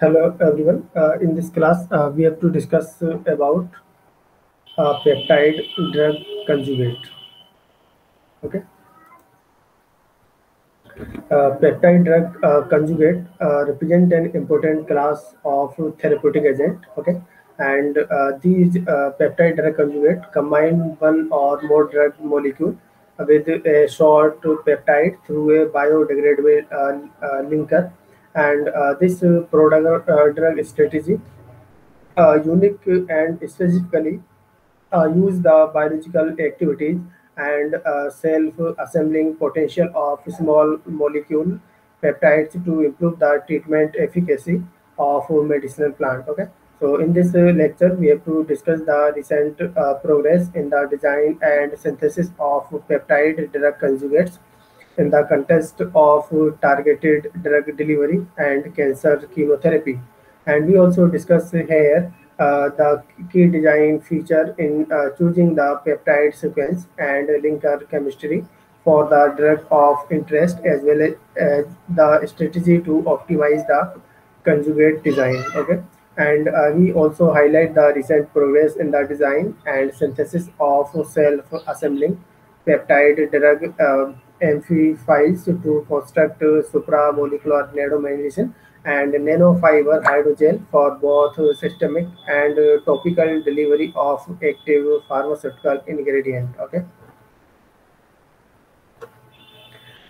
Hello everyone. Uh, in this class, uh, we have to discuss uh, about uh, peptide drug conjugate. Okay. Uh, peptide drug uh, conjugate represent an important class of therapeutic agent. Okay. And these peptide drug conjugate combine one or more drug molecule with a short peptide through a biodegradable linker and uh, this uh, product uh, drug strategy unique and specifically use the biological activities and self-assembling potential of small molecule peptides to improve the treatment efficacy of medicinal plant. Okay. So in this lecture, we have to discuss the recent uh, progress in the design and synthesis of peptide drug conjugates in the context of targeted drug delivery and cancer chemotherapy. And we also discuss here uh, the key design feature in uh, choosing the peptide sequence and linker chemistry for the drug of interest as well as the strategy to optimize the conjugate design. Okay. And uh, we also highlight the recent progress in the design and synthesis of self-assembling peptide drug uh, amphiphils to construct supramolecular nanomedicine and nanofiber hydrogel for both systemic and topical delivery of active pharmaceutical ingredient. Okay.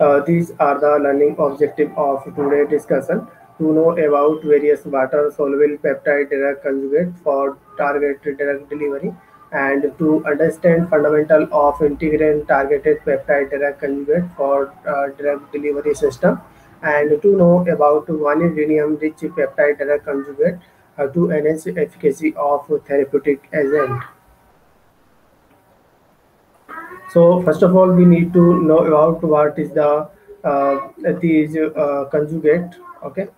Uh, these are the learning objective of today's discussion. To know about various water-soluble peptide drug conjugate for targeted drug delivery and to understand fundamental of integral targeted peptide drug conjugate for uh, drug delivery system and to know about vanadium rich peptide drug conjugate uh, to enhance efficacy of therapeutic agent. So first of all, we need to know about what is the uh, these uh, conjugate. Okay.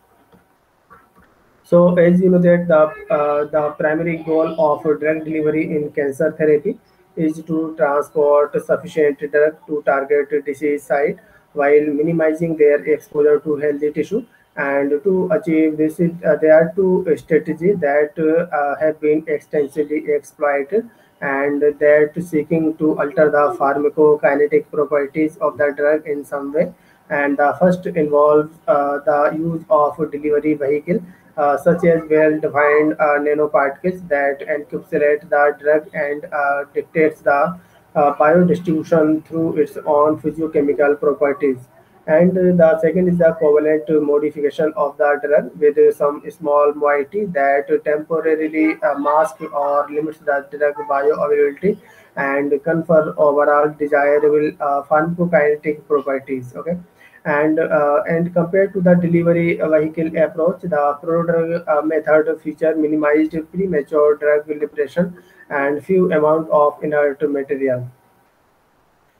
So as you know that the uh, the primary goal of drug delivery in cancer therapy is to transport sufficient drug to target disease site while minimizing their exposure to healthy tissue. And to achieve this, uh, there are two strategies that uh, have been extensively exploited and that seeking to alter the pharmacokinetic properties of the drug in some way. And the first involves uh, the use of delivery vehicle uh, such as well-defined uh, nanoparticles that encapsulate the drug and uh, dictates the biodistribution through its own physiochemical properties. And the second is the covalent modification of the drug with some small moiety that temporarily uh, mask or limits the drug bioavailability and confer overall desirable pharmacokinetic properties. Okay and uh, and compared to the delivery vehicle approach, the prodrug uh, method feature minimized premature drug liberation and few amount of inert material,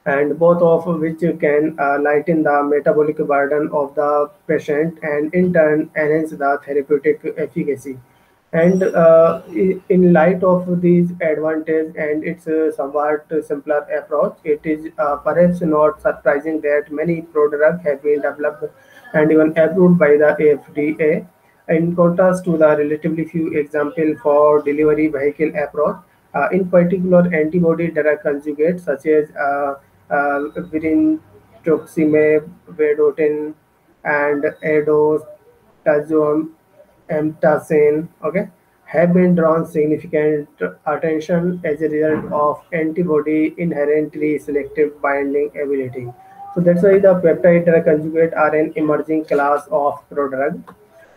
and both of which can uh, lighten the metabolic burden of the patient and in turn enhance the therapeutic efficacy. And uh, in light of these advantages and its uh, somewhat simpler approach, it is uh, perhaps not surprising that many products have been developed and even approved by the FDA. In contrast to the relatively few examples for delivery vehicle approach, uh, in particular antibody drug conjugates such as uh, uh, vedotin and edostazolam Amtacin, okay, have been drawn significant attention as a result of antibody inherently selective binding ability. So that's why the peptide drug conjugate are an emerging class of prodrug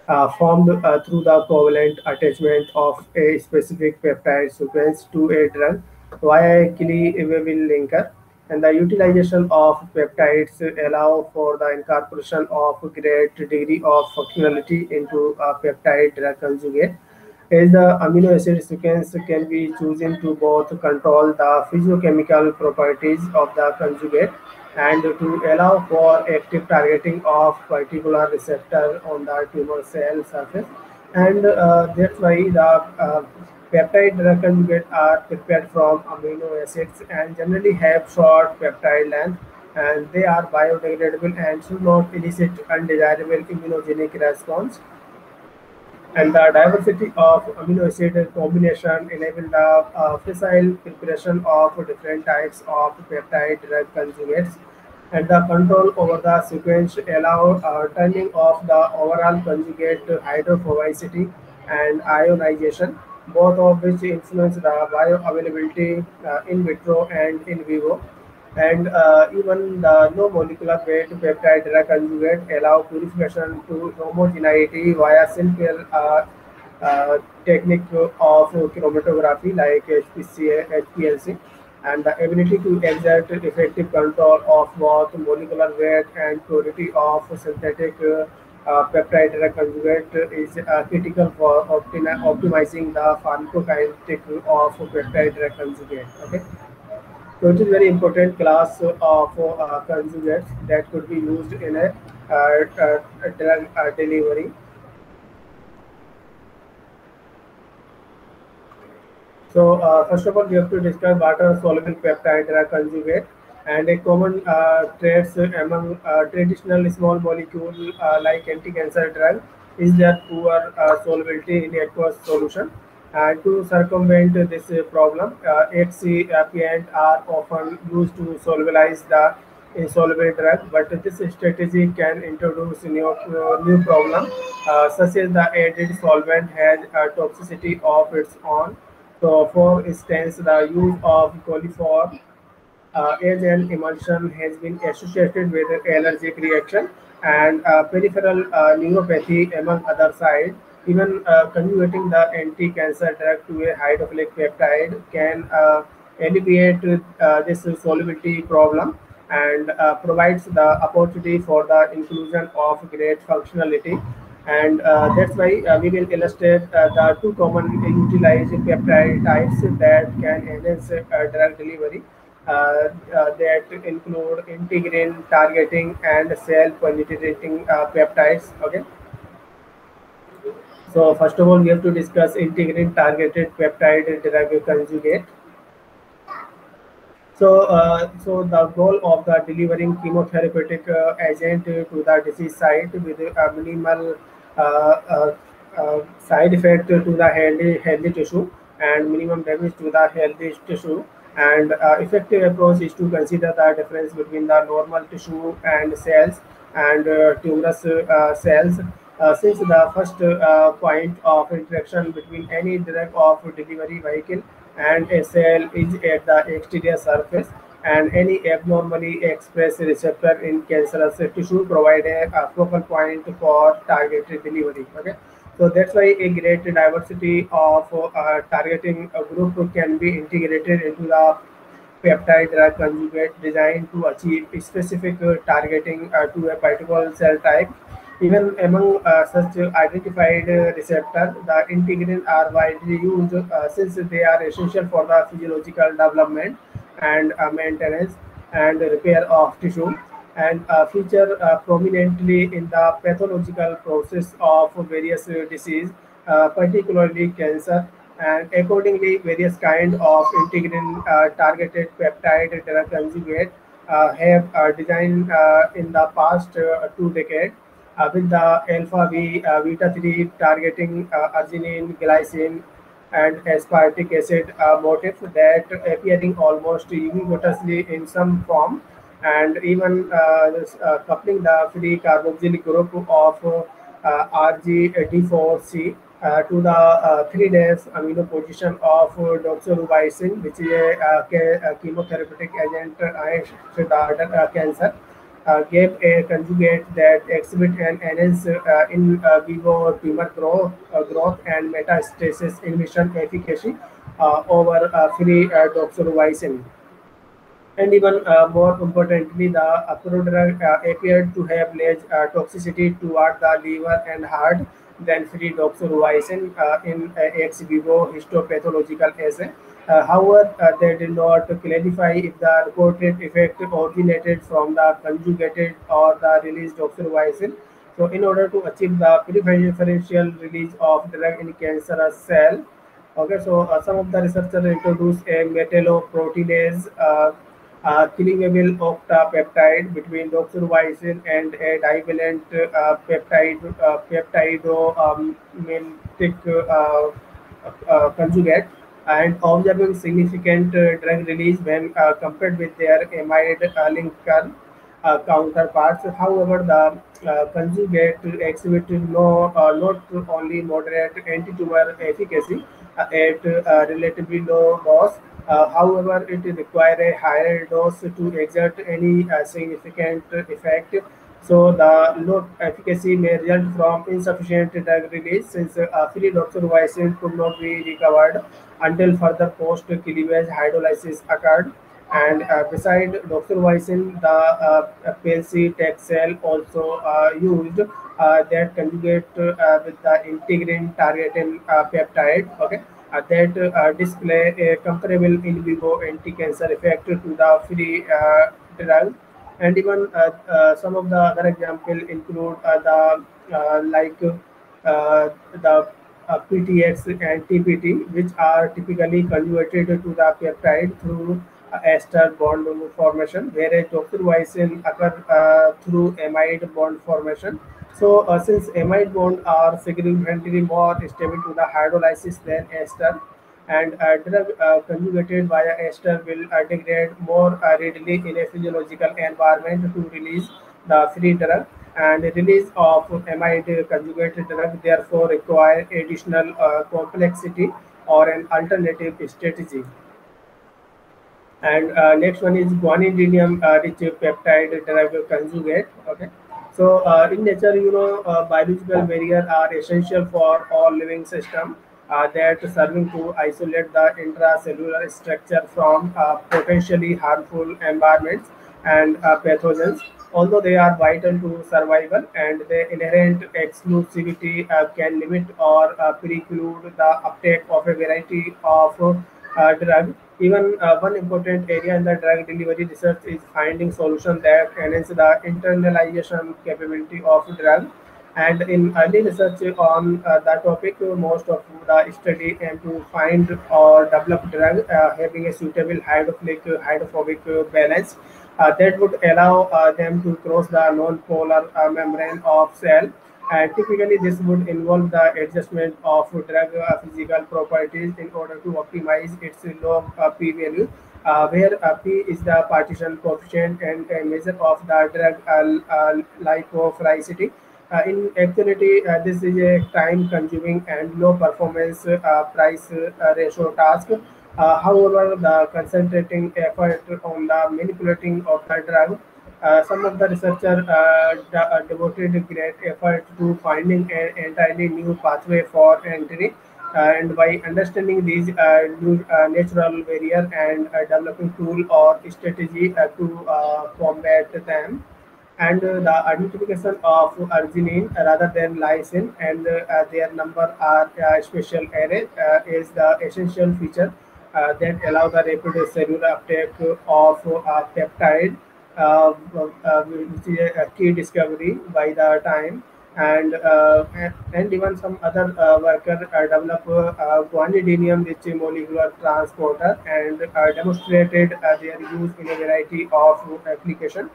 uh, formed uh, through the covalent attachment of a specific peptide sequence to a drug via a cleavable linker. And the utilization of peptides allow for the incorporation of great degree of functionality into a peptide drug conjugate as the amino acid sequence can be chosen to both control the physiochemical properties of the conjugate and to allow for active targeting of particular receptor on the tumor cell surface. And uh, that's why the uh, peptide drug conjugate are prepared from amino acids and generally have short peptide length and they are biodegradable and should not elicit undesirable immunogenic response. And the diversity of amino acid combination enable the uh, facile preparation of different types of peptide drug conjugates and the control over the sequence allow uh, turning off the overall conjugate hydrophobicity and ionization, both of which influence the bioavailability uh, in vitro and in vivo. And uh, even the no molecular weight peptide drug conjugate allow purification to homogeneity via simple uh, uh, technique of chromatography like HPC, HPLC and the ability to exert effective control of both molecular weight and purity of synthetic uh, peptide drug conjugate is uh, critical for optimi- optimizing the pharmacokinetic of peptide conjugate. Okay, so it is very important class of uh, conjugates that could be used in a uh, uh, drug uh, delivery. So uh, first of all, we have to discuss water-soluble peptide drug conjugate and a common uh, traits among uh, traditional small molecule uh, like anti-cancer drug is their poor solubility in aqueous solution. And to circumvent this problem, uh, are often used to solubilize the insoluble drug, but this strategy can introduce new, uh, new problem, uh, such as the added solvent has a toxicity of its own. So, for instance, the use of coliform uh, as an emulsion has been associated with allergic reaction and uh, peripheral uh, neuropathy among other sides. Even uh, conjugating the anti-cancer drug to a hydrophilic peptide can uh, alleviate this solubility problem and provides the opportunity for the inclusion of great functionality. And uh, that's why uh, we will illustrate uh, the two common utilized peptide types that can enhance drug delivery. Uh, uh, that include integrin targeting and cell penetrating uh, peptides. Okay. So first of all, we have to discuss integrin targeted peptide drug conjugate. So, uh, so the goal of the delivering chemotherapeutic uh, agent to the disease site with a minimal uh, uh, side effect to the healthy, healthy tissue and minimum damage to the healthy tissue. And uh, effective approach is to consider the difference between the normal tissue and cells and uh, tumorous uh, cells. Uh, since the first uh, point of interaction between any drug of delivery vehicle and a cell is at the exterior surface and any abnormally expressed receptor in cancerous tissue provide a, a focal point for targeted delivery. Okay, so that's why a great diversity of uh, targeting group can be integrated into the peptide drug conjugate designed to achieve specific uh, targeting uh, to a particular cell type. Even among uh, such identified uh, receptor, the integrins are widely used since they are essential for the physiological development and maintenance and repair of tissue and uh, feature uh, prominently in the pathological process of various uh, disease, uh, particularly cancer. And accordingly, various kind of integrin uh, targeted peptide drug conjugate have designed in the past two decades with the alpha V beta 3 targeting arginine, glycine, and aspartic acid uh, motif that appearing almost ubiquitously in some form and even uh, this, uh, coupling the free carboxylic group of uh, RGD4C uh, to the 3 days amino position of doxorubicin, which is a, che- a chemotherapeutic agent against the cancer. Uh, gave a conjugate that exhibit an enhanced uh, in uh, vivo tumor growth, growth and metastasis inhibition efficacy over free doxorubicin. And even uh, more importantly, the approved drug uh, appeared to have less uh, toxicity toward the liver and heart than free doxorubicin uh, in uh, ex vivo histopathological assay. Uh, however, they did not clarify if the reported effect originated from the conjugated or the released doxorubicin. So, in order to achieve the preferential release of drug in cancerous cell, okay, so some of the researchers introduced a metalloproteinase uh, uh, cleavable octapeptide between doxorubicin and a divalent uh, peptide uh, peptidomimetic uh, uh, conjugate and observing significant uh, drug release when uh, compared with their amide uh, linker uh, counterparts. However, the uh, conjugate exhibited no, uh, not only moderate anti-tumor efficacy uh, at uh, relatively low dose. Uh, however, it requires a higher dose to exert any uh, significant effect. So, the low efficacy may result from insufficient drug release since uh, doxorubicin could not be recovered until further post-cleavage hydrolysis occurred. And uh, beside doxorubicin, the uh, PLC Texel also uh, used uh, that conjugate uh, with the integrin targeting peptide. Okay, uh, that uh, display a comparable in vivo anti-cancer effect to the free uh, drug. And even uh, uh, some of the other example include uh, the like the PTX and TPT, which are typically conjugated to the peptide through ester bond formation, whereas doxorubicin occur through amide bond formation. So, uh, since amide bond are significantly more stable to the hydrolysis than ester, and uh, drug uh, conjugated via ester will uh, degrade more uh, readily in a physiological environment to release the free drug and release of amide conjugated drug therefore require additional uh, complexity or an alternative strategy. And uh, next one is guanidinium rich peptide drug conjugate. Okay. So uh, in nature, you know, uh, biological barrier are essential for all living system. Uh, that serving to isolate the intracellular structure from uh, potentially harmful environments and uh, pathogens. Although they are vital to survival and their inherent exclusivity uh, can limit or preclude the uptake of a variety of uh, drug. Even uh, one important area in the drug delivery research is finding solutions that enhance the internalization capability of drug. And in early research on uh, that topic, most of the study aim to find or develop drug uh, having a suitable hydrophilic hydrophobic balance uh, that would allow uh, them to cross the non-polar uh, membrane of cell. And typically, this would involve the adjustment of drug uh, physical properties in order to optimize its log uh, p value, uh, where uh, p is the partition coefficient and a measure of the drug uh, uh, lipophilicity. Uh, in actuality, uh, this is a time-consuming and low-performance uh, price uh, ratio task. Uh, however, the concentrating effort on the manipulating of the drug, uh, some of the researchers uh, uh, devoted great effort to finding an entirely new pathway for entry. and by understanding these uh, new, uh, natural barrier and uh, developing tool or strategy uh, to uh, combat them, and uh, the identification of arginine rather than lysine and uh, their number are uh, special array uh, is the essential feature uh, that allow the rapid cellular uptake of uh, peptide, uh, uh, a key discovery by the time. And, uh, and even some other uh, worker uh, develop uh, guanidinium rich molecular transporter and uh, demonstrated uh, their use in a variety of application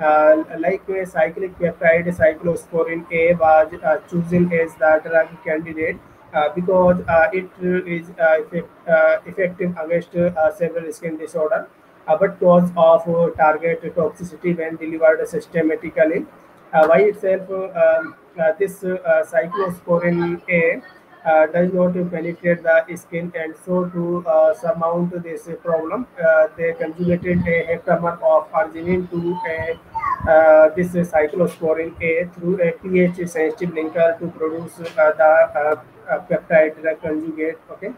uh, like a cyclic peptide, cyclosporin A was uh, chosen as the drug candidate uh, because uh, it uh, uh, effect, uh, effective against uh, several skin disorder, uh, but cause of uh, target toxicity when delivered systematically. Uh, by itself, uh, um, uh, this uh, cyclosporin A uh, does not penetrate the skin, and so to uh, surmount this problem, uh, they conjugated a heptamer of arginine to a, uh, this cyclosporin A through a pH-sensitive linker to produce uh, the uh, uh, peptide drug conjugate. Okay,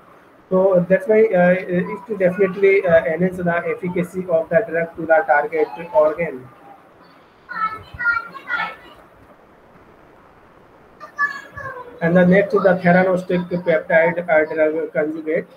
so that's why uh, it definitely uh, enhance the efficacy of the drug to the target organ. And the next is the theranostic peptide uh, drug conjugate.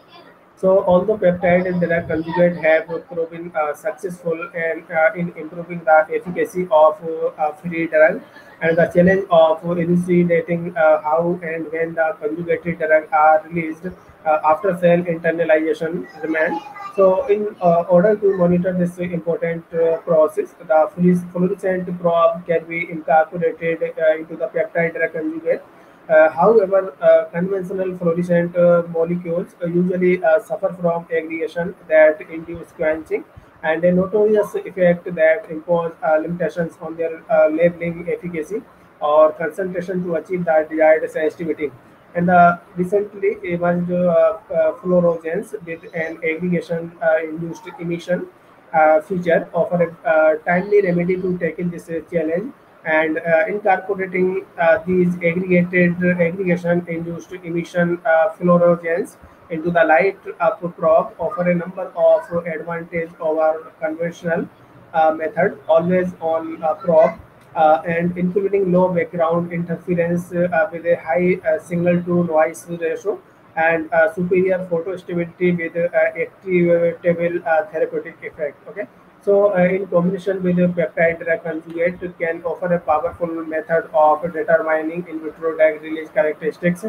So although peptide and drug conjugate have proven uh, successful uh, in improving the efficacy of uh, free drug, and the challenge of elucidating how and when the conjugated drug are released after cell internalization demand. So in uh, order to monitor this important uh, process, the fluorescent probe can be incorporated uh, into the peptide drug conjugate. Uh, however, uh, conventional fluorescent molecules usually suffer from aggregation that induce quenching and a notorious effect that impose limitations on their labeling efficacy or concentration to achieve the desired sensitivity and the recently emerged uh, uh, fluorogens with an aggregation uh, induced emission feature offer a timely remedy to tackle this challenge. And uh, incorporating uh, these aggregated aggregation induced emission uh, fluorogens into the light up probe offer a number of advantage over conventional method always on probe. uh, and including low background interference uh, with a high uh, signal to noise ratio and superior photo stability with activable therapeutic effect. Okay. So, uh, in combination with a peptide drug conjugate, can offer a powerful method of determining in vitro drug release characteristics.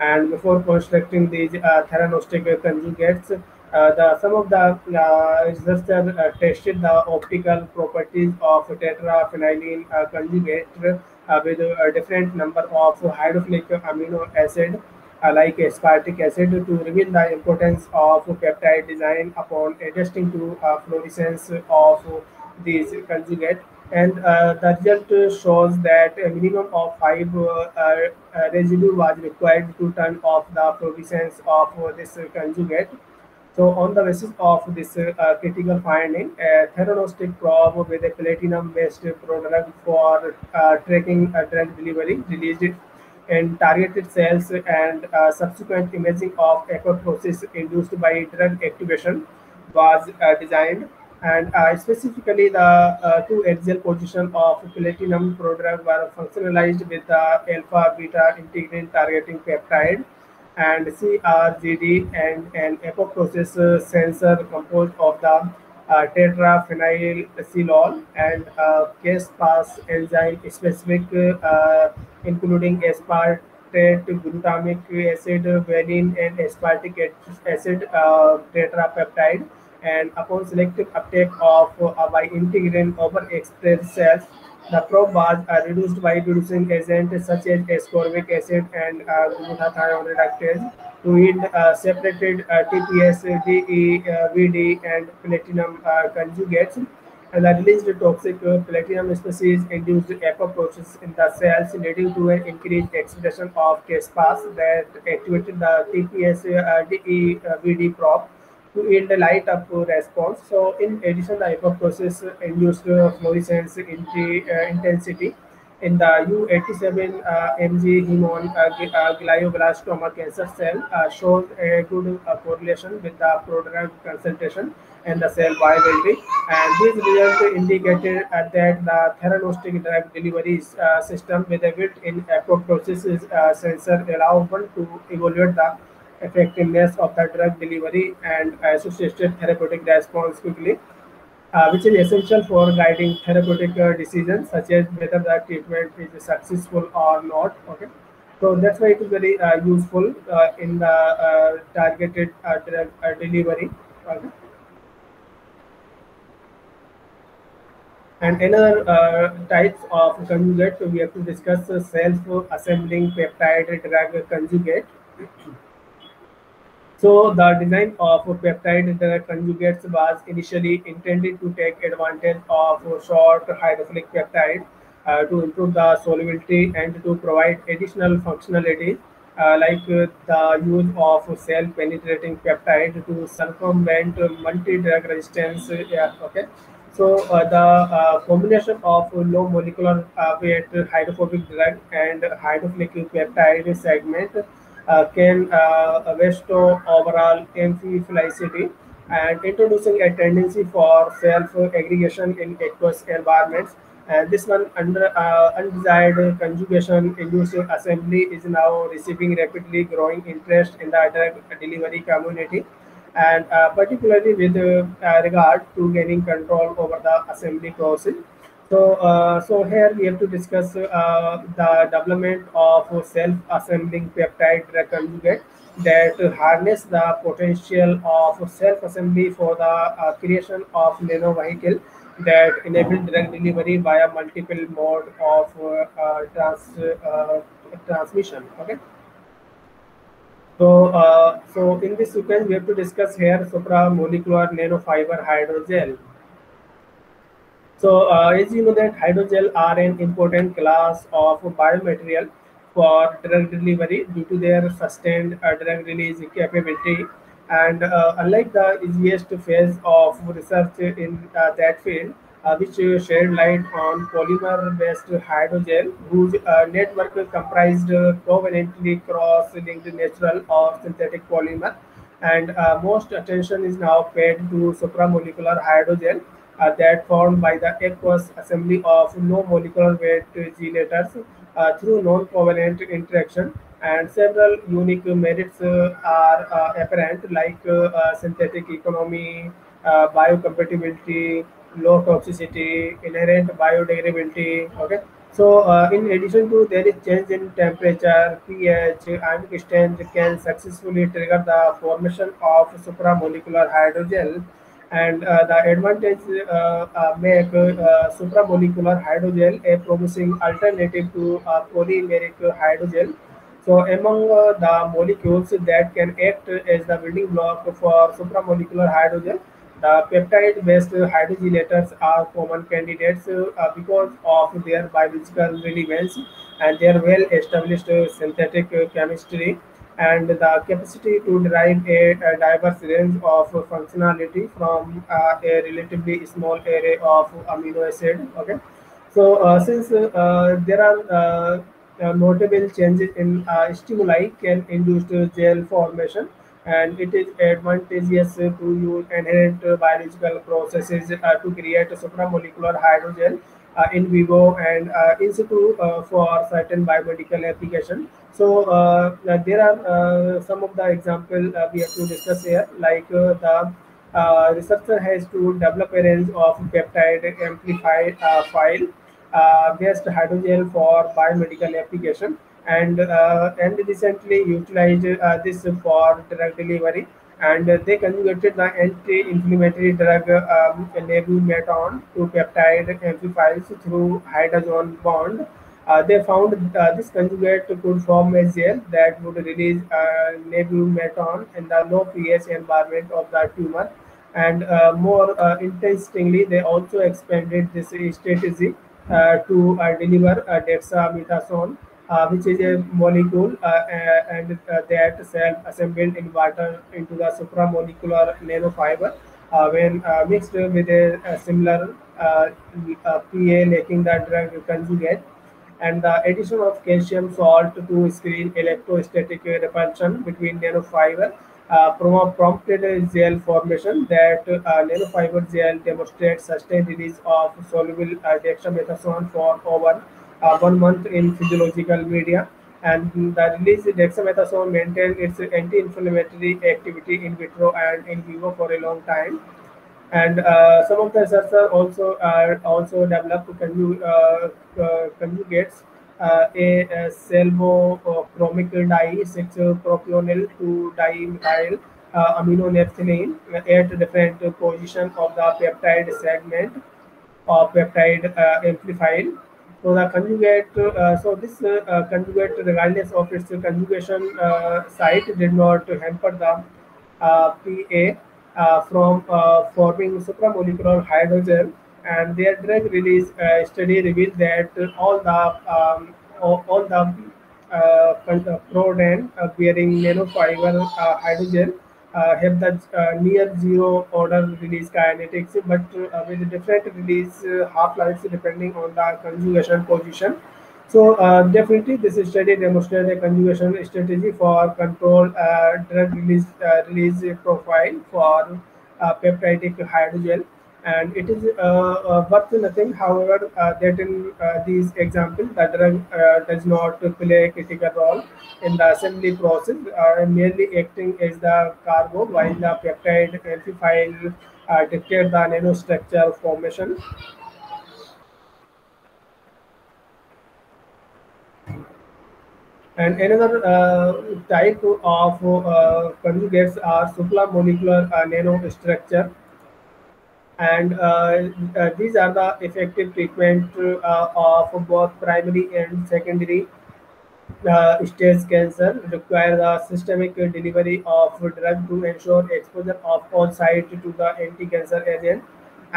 And before constructing these uh, theranostic conjugates, uh, the some of the uh, researchers uh, tested the optical properties of tetraphenylene conjugate with a different number of hydrophilic amino acid like aspartic acid to reveal the importance of peptide design upon adjusting to fluorescence of these conjugate. And uh, the result shows that a minimum of five uh, uh, residue was required to turn off the fluorescence of this conjugate so on the basis of this uh, critical finding, a theranostic probe with a platinum-based product for uh, tracking drug delivery released in targeted cells and uh, subsequent imaging of apoptosis induced by drug activation was uh, designed. And uh, specifically, the uh, two axial position of platinum prodrug were functionalized with the alpha-beta integrin targeting peptide and CRGD and an apoptosis sensor composed of the uh, tetraphenylsilyl and uh, caspase enzyme specific uh, including aspartate, glutamic acid, valine and aspartic acid uh, tetrapeptide and upon selective uptake of uh, by integrin overexpressed cells the probe was uh, reduced by reducing agents such as ascorbic acid and uh, glutathione reductase to yield uh, separated TPS, VD, and platinum conjugates. And the released toxic platinum species induced apoptosis in the cells, leading to an increased expression of caspase that activated the TPS, VD probe to yield a light up response. So in addition, the apoptosis induced fluorescence uh, intensity in the U87 uh, MG hemon uh, uh, glioblastoma cancer cell uh, shows a good uh, correlation with the prodrug concentration and the cell viability. And these results indicated uh, that the theranostic drug delivery system with a built-in apoptosis uh, sensor allow one to evaluate the effectiveness of the drug delivery and associated therapeutic response quickly, uh, which is essential for guiding therapeutic uh, decisions such as whether the treatment is successful or not. Okay, so that's why it is very uh, useful uh, in the uh, targeted uh, drug delivery. Okay. And another types of conjugate, we have to discuss self-assembling peptide drug conjugate. So the design of peptide conjugates was initially intended to take advantage of short hydrophilic peptide uh, to improve the solubility and to provide additional functionality uh, like uh, the use of cell penetrating peptide to circumvent multi-drug resistance. Yeah, okay. So uh, the uh, combination of low molecular weight hydrophobic drug and hydrophilic peptide segment can uh, bestow overall amphiphyllicity and introducing a tendency for self-aggregation in aqueous environments. And this one under uh, undesired conjugation induced assembly is now receiving rapidly growing interest in the drug delivery community and uh, particularly with uh, regard to gaining control over the assembly process. So, uh, so here we have to discuss uh, the development of self-assembling peptide drug conjugate. that harness the potential of self-assembly for the uh, creation of nano-vehicle that enable drug delivery via multiple mode of uh, trans, uh, transmission. Okay. So, uh, so in this sequence, we have to discuss here supramolecular nanofiber hydrogel. So, uh, as you know that hydrogel are an important class of biomaterial for drug delivery due to their sustained uh, drug release capability. And uh, unlike the easiest phase of research in uh, that field, uh, which shed light on polymer-based hydrogel, whose uh, network comprised covalently cross-linked natural or synthetic polymer, and most attention is now paid to supramolecular hydrogel that formed by the aqueous assembly of low molecular weight chelators uh, through non-covalent interaction. And several unique merits uh, are uh, apparent, like uh, uh, synthetic economy, uh, biocompatibility, low toxicity, inherent biodegradability. Okay. So, uh, in addition to there is change in temperature, pH, and strength can successfully trigger the formation of supramolecular hydrogel and uh, the advantage uh, uh, make uh, supramolecular hydrogel a promising alternative to uh, polymeric hydrogel. So among the molecules that can act as the building block for supramolecular hydrogel, the peptide-based hydrogelators are common candidates because of their biological relevance and their well-established synthetic chemistry and the capacity to derive a, a diverse range of functionality from uh, a relatively small array of amino acid. Okay, so uh, since uh, there are uh, uh, notable changes in uh, stimuli can induce gel formation, and it is advantageous to use inherent biological processes to create supramolecular hydrogel in vivo and in situ for certain biomedical application. So uh, uh, there are uh, some of the example we have to discuss here, like the researcher has to develop a range of peptide amplified file based hydrogel for biomedical application and and recently utilized this for drug delivery and they conjugated the anti-inflammatory drug um, nebumeton to peptide amplifiers through hydrogen bond. Uh, they found uh, this conjugate could form a gel that would release uh, nebumeton in the low pH environment of the tumor. And uh, more uh, interestingly, they also expanded this strategy uh, to deliver dexamethasone, which is a molecule and that cell assembled in water into the supramolecular nanofiber when mixed with a, a similar PA making the drug conjugate and the addition of calcium salt to screen electrostatic repulsion between nanofiber uh, prom- prompted gel formation that uh, nanofiber gel demonstrates sustained release of soluble uh, dexamethasone for over uh, one month in physiological media. And the released dexamethasone maintained its anti-inflammatory activity in vitro and in vivo for a long time and uh, some of the researchers also uh, also developed conju- uh, uh, conjugates uh, a, a salvochromic dye 6 propionyl to dimethyl uh, amino naphthalene at different position of the peptide segment or peptide uh, amplified. So the conjugate, uh, so this uh, uh, conjugate, regardless of its conjugation uh, site, did not hamper the uh, PA uh, from uh, forming supramolecular hydrogen and their drug release uh, study revealed that all the um, all, the uh, uh, proton uh, bearing nanofiber uh, hydrogel uh, have the uh, near zero order release kinetics, but uh, with different release uh, half lives depending on the conjugation position. So uh, definitely, this study demonstrated a conjugation strategy for control uh, drug release uh, release profile for uh, peptidic hydrogel, and it is uh, uh, worth nothing. However, that in these examples, the drug does not play a critical role in the assembly process, merely acting as the cargo, while the peptide amplifier uh, dictate the nanostructure formation. And another uh, type of uh, conjugates are supramolecular uh, nanostructure and uh, uh, these are the effective treatment uh, of both primary and secondary uh, stage cancer. Require the systemic delivery of drug to ensure exposure of all site to the anti-cancer agent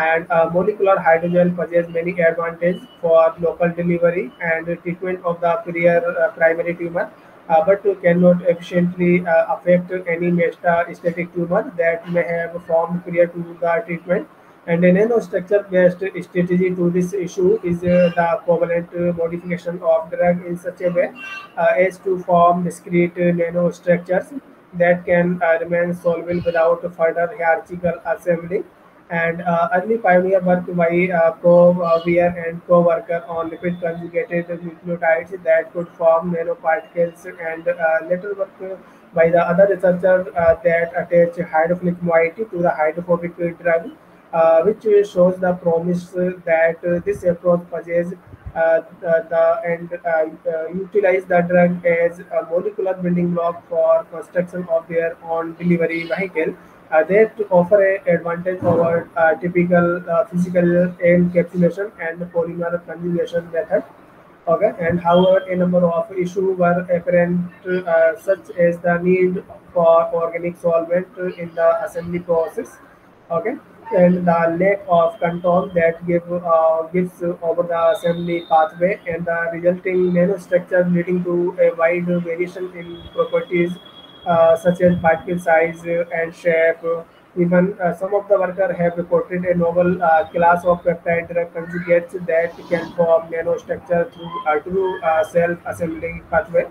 and uh, molecular hydrogel possesses many advantages for local delivery and treatment of the prior, uh, primary tumor uh, but cannot efficiently uh, affect any metastatic tumor that may have formed prior to the treatment and a nanostructure-based strategy to this issue is uh, the covalent modification of drug in such a way uh, as to form discrete nanostructures that can remain soluble without further hierarchical assembly. And uh, early pioneer work by uh, co-Weir and co-worker on lipid conjugated nucleotides that could form nanoparticles and uh, later work by the other researchers uh, that attach hydrophilic moiety to the hydrophobic drug uh, which shows the promise that this approach possesses uh, the, and utilize the drug as a molecular building block for construction of their own delivery vehicle. Uh, that offer an advantage over uh, typical uh, physical encapsulation and polymer conjugation method. Okay, and however, a number of issues were apparent, uh, such as the need for organic solvent in the assembly process okay and the lack of control that give uh, gives over the assembly pathway and the resulting nanostructure leading to a wide variation in properties such as particle size uh, and shape even uh, some of the workers have reported a novel uh, class of peptide conjugates that can form nanostructure through, uh, through uh, self-assembly pathway.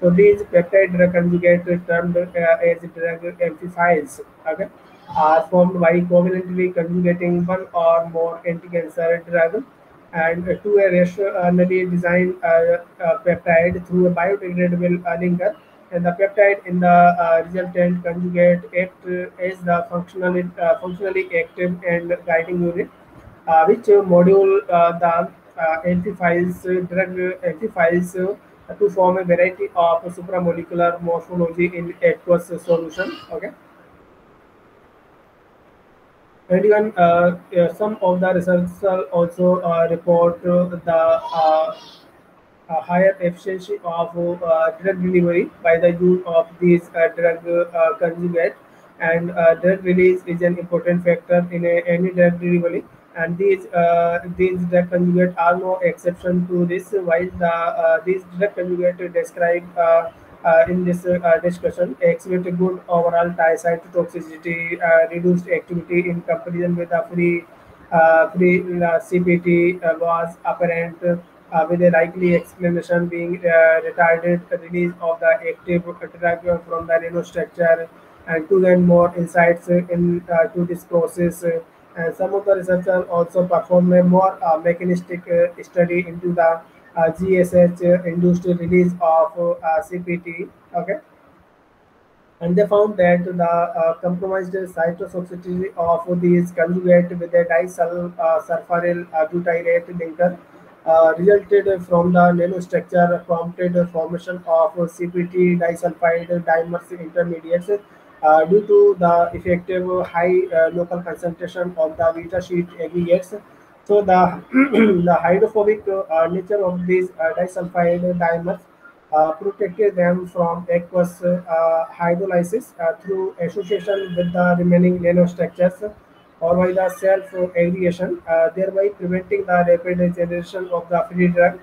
So these peptide drug conjugates termed uh, as drug amplifiers okay, are formed by covalently conjugating one or more anti-cancer drug and to a rationally designed uh, uh, peptide through a biodegradable uh, linker. And the peptide in the uh, resultant conjugate act as the functionally, uh, functionally active and guiding unit uh, which module uh, the uh, amplifies drug amplifies uh, to form a variety of supramolecular morphology in aqueous solution. Okay, and even some of the researchers also report the uh, higher efficiency of uh, drug delivery by the use of these uh, drug uh, conjugate. And drug release is an important factor in any drug delivery. And these uh, these drug conjugates are no exception to this. While the uh, these drug conjugates described uh, in this discussion exhibit a good overall cytotoxicity uh, reduced activity in comparison with the free free CPT was apparent uh, with a likely explanation being uh, retarded release of the active drug from the nanostructure and to gain more insights into uh, this process. uh, and some of the researchers also performed a more mechanistic study into the GSH induced release of CPT. Okay, and they found that the uh, compromised cytotoxicity of these conjugate with a disulfiryl uh, butyrate linker uh, resulted from the nanostructure prompted formation of CPT disulfide dimers intermediates uh, due to the effective high uh, local concentration of the beta sheet aggregates. So the the hydrophobic uh, nature of these uh, disulfide dimers uh, protected them from aqueous hydrolysis through association with the remaining nanostructures or by the self-aggregation, uh, thereby preventing the rapid generation of the free drug.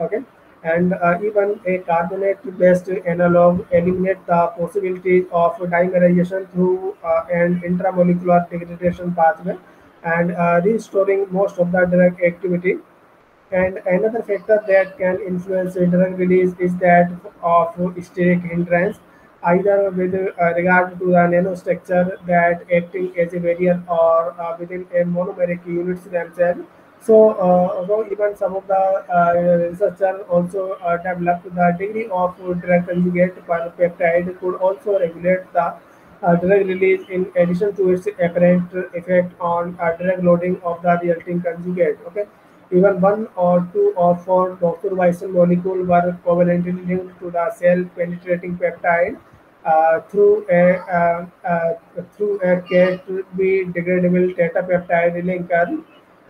Okay, and uh, even a carbonate-based analog eliminate the possibility of dimerization through uh, an intramolecular degradation pathway and restoring most of the drug activity and another factor that can influence drug release is that of steric hindrance, either with uh, regard to the nanostructure that acting as a barrier or uh, within a monomeric units themselves. So, uh, even some of the uh, researchers also uh, developed the degree of drug conjugate peptide could also regulate the uh, drug release in addition to its apparent effect on uh, drug loading of the resulting conjugate. Okay, even one or two or four doxorubicin molecule were covalently linked to the cell-penetrating peptide uh, through a uh, uh, through a K2B degradable tetrapeptide linker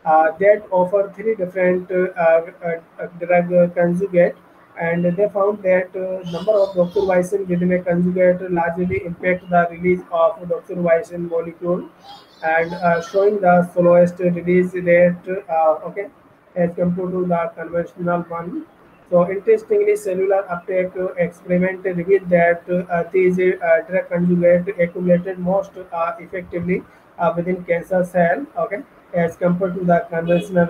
uh, that offer three different uh, uh, drug conjugate and they found that number of doxorubicin within a conjugate largely impact the release of doxorubicin molecule and showing the slowest release rate okay as compared to the conventional one. So interestingly cellular uptake uh, experiment revealed that uh, these uh, drug conjugate accumulated most uh, effectively within cancer cell okay as compared to the conventional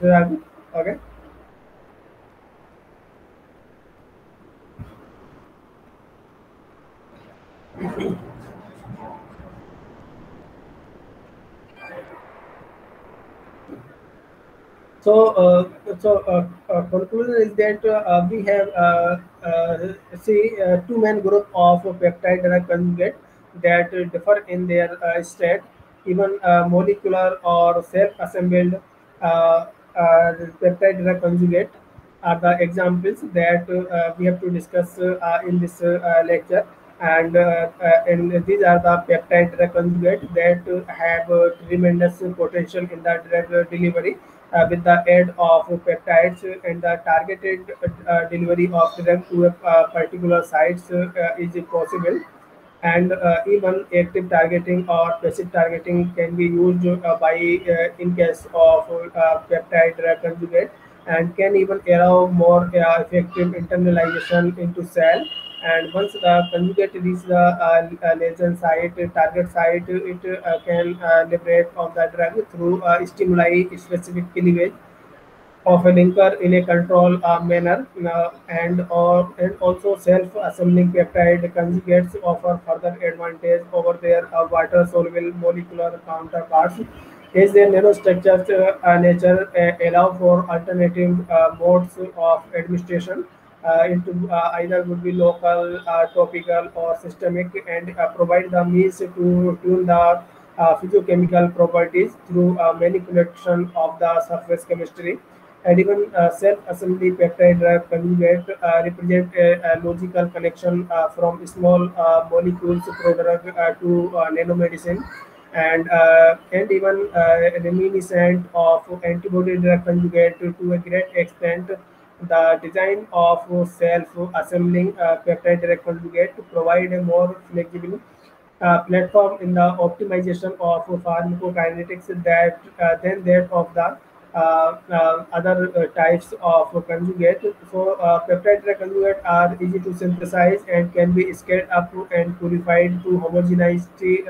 drug okay So, uh, so uh, uh, conclusion is that uh, we have uh, uh, see two main group of peptide drug conjugate that differ in their state, even molecular or self-assembled peptide drug conjugate are the examples that we have to discuss in this lecture. And, and these are the peptide drug conjugate that have tremendous potential in the drug delivery uh, with the aid of peptides and the targeted uh, delivery of them to a uh, particular sites uh, is possible? And uh, even active targeting or passive targeting can be used by in case of peptide drug conjugate and can even allow more effective internalization into cell and once the conjugate reaches the uh, uh, lesion site target site it uh, can uh, liberate of the drug through uh, stimuli specific cleavage of a linker in a controlled uh, manner and or and also self-assembling peptide conjugates offer further advantage over their uh, water-soluble molecular counterparts. As their nanostructures uh, nature allow for alternative modes of administration into uh, either would be local, uh, topical, or systemic, and uh, provide the means to tune the uh, physiochemical properties through uh, manipulation of the surface chemistry. And even uh, self-assembly peptide drug conjugate uh, represent a, a logical connection uh, from small uh, molecules prodrug uh, to uh, nanomedicine and uh, and even uh, reminiscent of antibody drug conjugate to, to a great extent the design of self-assembling peptide drug conjugate to provide a more flexible uh, platform in the optimization of pharmacokinetics that uh, than that of the uh, uh, other uh, types of conjugate. So uh, peptide drug conjugate are easy to synthesize and can be scaled up and purified to homogeneity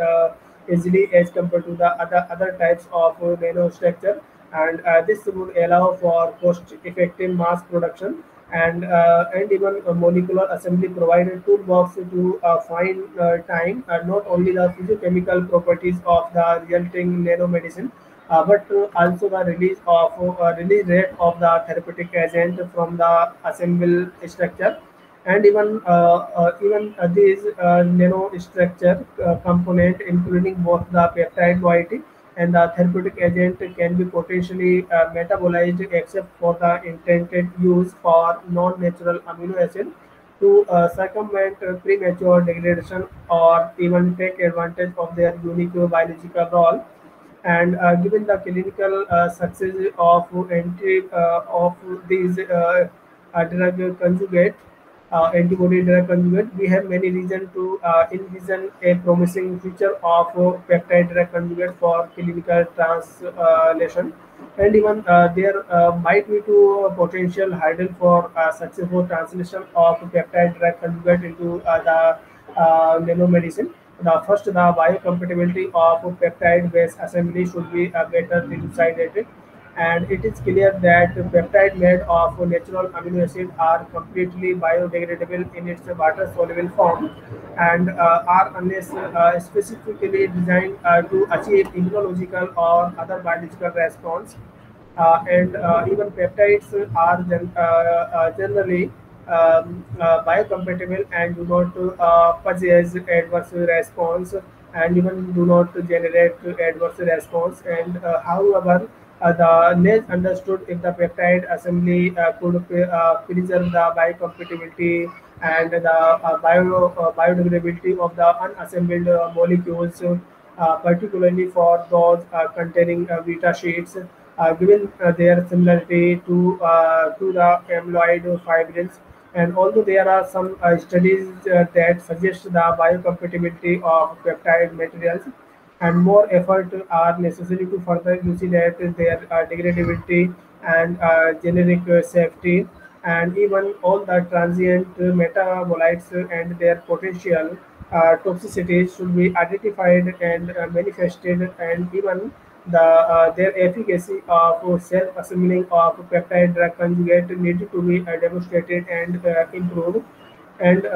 easily as compared to the other other types of nanostructure. And uh, this would allow for cost-effective mass production and uh, and even molecular assembly provided toolbox to uh, find time not only the physiochemical properties of the resulting nanomedicine uh, but also the release of uh, release rate of the therapeutic agent from the assembled structure. And even even these uh, nanostructure uh, component including both the peptide moiety and the therapeutic agent can be potentially uh, metabolized except for the intended use for non-natural amino acid to uh, circumvent uh, premature degradation or even take advantage of their unique biological role. And uh, given the clinical uh, success of entry uh, of these drug conjugate, antibody drug conjugate, we have many reasons to uh, envision a promising future of uh, peptide drug conjugate for clinical translation. And even uh, there uh, might be two potential hurdle for uh, successful translation of peptide drug conjugate into uh, the uh, nanomedicine. The first, the biocompatibility of peptide-based assembly should be uh, better elucidated, and it is clear that peptide made of natural amino acid are completely biodegradable in its water-soluble form and uh, are unless uh, specifically designed uh, to achieve immunological or other biological response. Uh, and uh, even peptides are gen- uh, generally um, biocompatible and do not possess adverse response and even do not generate adverse response. And however the less understood if the peptide assembly uh, could uh, preserve the biocompatibility and the uh, bio, uh, biodegradability of the unassembled uh, molecules, uh, particularly for those uh, containing uh, beta sheets, uh, given uh, their similarity to uh, to the amyloid fibrils. And although there are some uh, studies uh, that suggest the biocompatibility of peptide materials, and more effort are necessary to further elucidate their uh, degradability and uh, generic uh, safety, and even all the transient metabolites and their potential uh, should be identified and uh, manifested, and even the uh, their efficacy of self-assembling of peptide drug conjugate need to be demonstrated and improved. And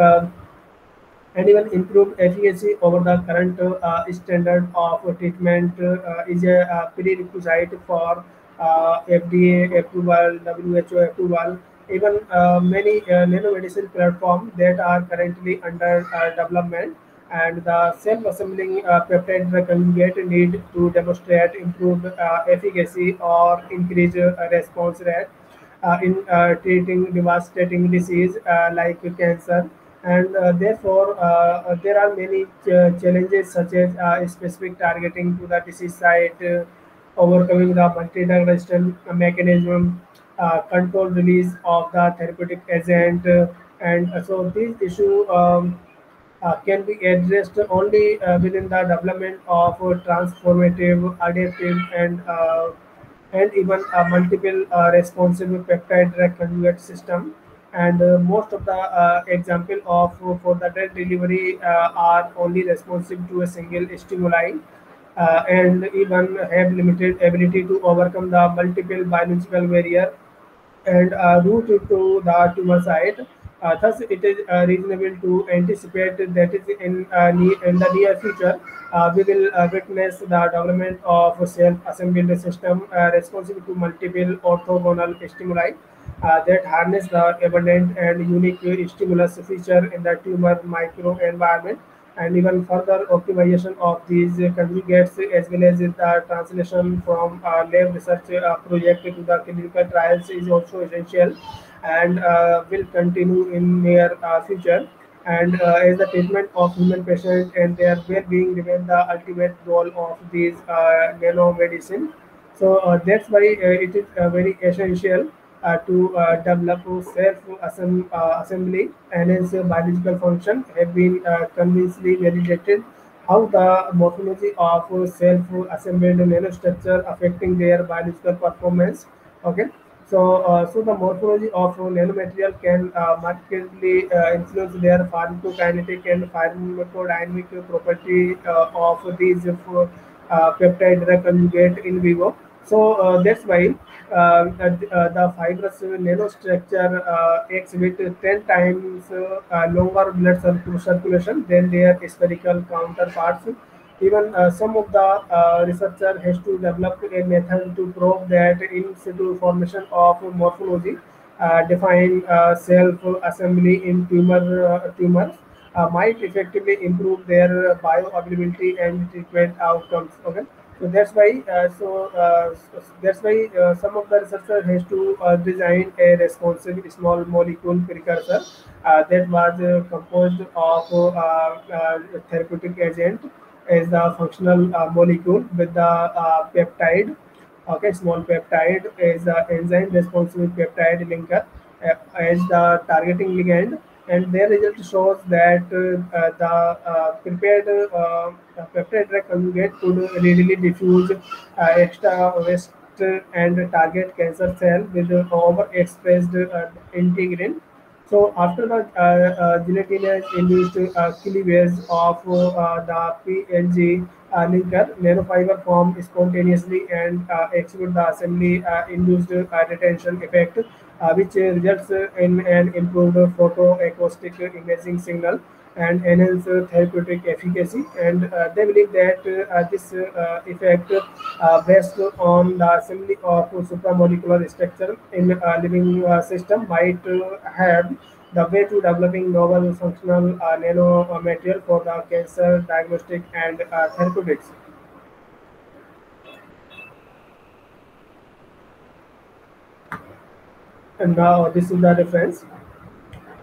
and even improved efficacy over the current uh, standard of treatment uh, is a uh, prerequisite for uh, FDA approval, WHO approval. Even uh, many uh, nanomedicine platforms that are currently under development and the self-assembling peptide conjugate need to demonstrate improved efficacy or increase uh, response rate in treating devastating disease like cancer and uh, therefore uh, there are many ch- challenges such as uh, specific targeting to the disease site uh, overcoming the multi-drug mechanism uh, controlled release of the therapeutic agent uh, and so these issue um, can be addressed only within the development of transformative, adaptive, and and even a multiple responsive peptide drug conjugate system. And uh, most of the uh, example of for the drug delivery uh, are only responsive to a single stimuli uh, and even have limited ability to overcome the multiple biological barrier and uh, route to the tumor site. Uh, thus, it is uh, reasonable to anticipate that is in, uh, in the near future, uh, we will uh, witness the development of self-assembled system uh, responsive to multiple orthogonal stimuli uh, that harness the abundant and unique stimulus feature in the tumor microenvironment and even further optimization of these conjugates as well as the translation from lab research uh, project to the clinical trials is also essential and uh, will continue in near uh, future. And uh, as the treatment of human patients and their well-being remain the ultimate goal of these uh, nanomedicine. So uh, that's why uh, it is uh, very essential to uh, develop self-assembly and its biological function have been uh, convincingly validated how the morphology of self-assembled nanostructure affecting their biological performance. Okay, so uh, so the morphology of nanomaterial can uh, markedly uh, influence their pharmacokinetic and pharmacodynamic property uh, of these uh, peptide drug conjugate in vivo. So uh, that's why uh, uh, the fibrous nanostructure exhibit 10 times longer blood circu- circulation than their spherical counterparts. Even uh, some of the uh, researcher has to develop a method to prove that in situ formation of morphology uh, define uh, self-assembly in tumor tumors might effectively improve their bioavailability and treatment outcomes. Okay, so that's why uh, so uh, that's why uh, some of the researchers has to uh, design a responsive small molecule precursor uh, that was uh, composed of therapeutic agent as the functional molecule with the peptide Okay, small peptide is the enzyme responsive peptide linker as the targeting ligand, and their result shows that uh, uh, the uh, prepared uh, peptide drug conjugate could readily diffuse uh, extra waste and target cancer cell with overexpressed uh, integrin. So after the uh, uh, induced uh, cleavage of uh, the PLG uh, linker, nanofiber form spontaneously and uh, execute the assembly uh, induced uh, retention effect, uh, which uh, results uh, in an improved photoacoustic imaging signal and enhance uh, therapeutic efficacy. And uh, they believe that uh, this uh, effect, uh, based on the assembly of supramolecular structure in a living uh, system, might uh, have the way to developing novel functional uh, nanomaterial uh, for the cancer diagnostic and uh, therapeutics. And now uh, this is the reference.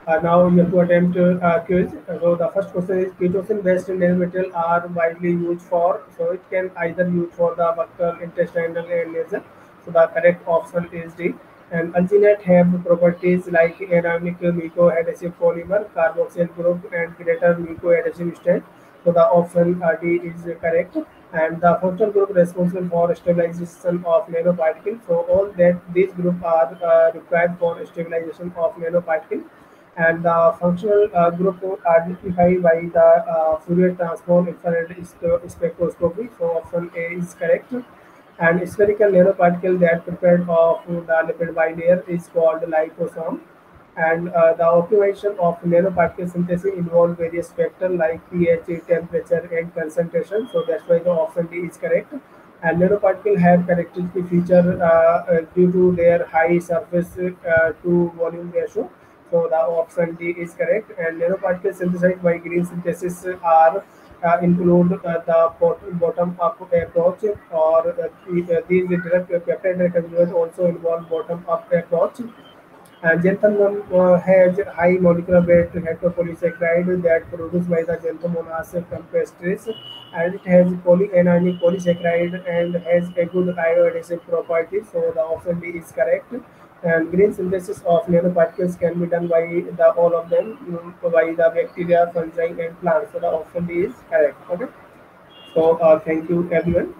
Uh, now you have to attempt uh, quiz. So the first question is ketocin-based nanomaterial are widely used for. So it can either used for the bacterial intestinal, and nasal. So the correct option is D. And alginate have properties like anionic mucoadhesive polymer, carboxyl group, and greater mucoadhesive state. So the option D is correct. And the functional group responsible for stabilization of nanoparticle. So all that these groups are uh, required for stabilization of nanoparticle and the functional uh, group identified by the uh, Fourier transform infrared spectroscopy. So option A is correct. And spherical nanoparticle that prepared of the lipid bilayer is called liposome. And uh, the optimization of nanoparticle synthesis involve various factors like pH, temperature, and concentration. So that's why the option D is correct. And nanoparticle have characteristic feature uh, uh, due to their high surface uh, to volume ratio. So the option D is correct. And nanoparticles synthesized by green synthesis are include uh, the bottom up approach or these direct peptide conjugates also involve bottom up approach. And xanthan uh, has high molecular weight heteropolysaccharide that produced by the Xanthomonas campestris and it has polyanionic polysaccharide and has a good bioadhesive property. So the option D is correct and green synthesis of nanoparticles can be done by the all of them mm, by the bacteria, fungi, and plants. So the option D is correct. Okay. So uh, thank you everyone.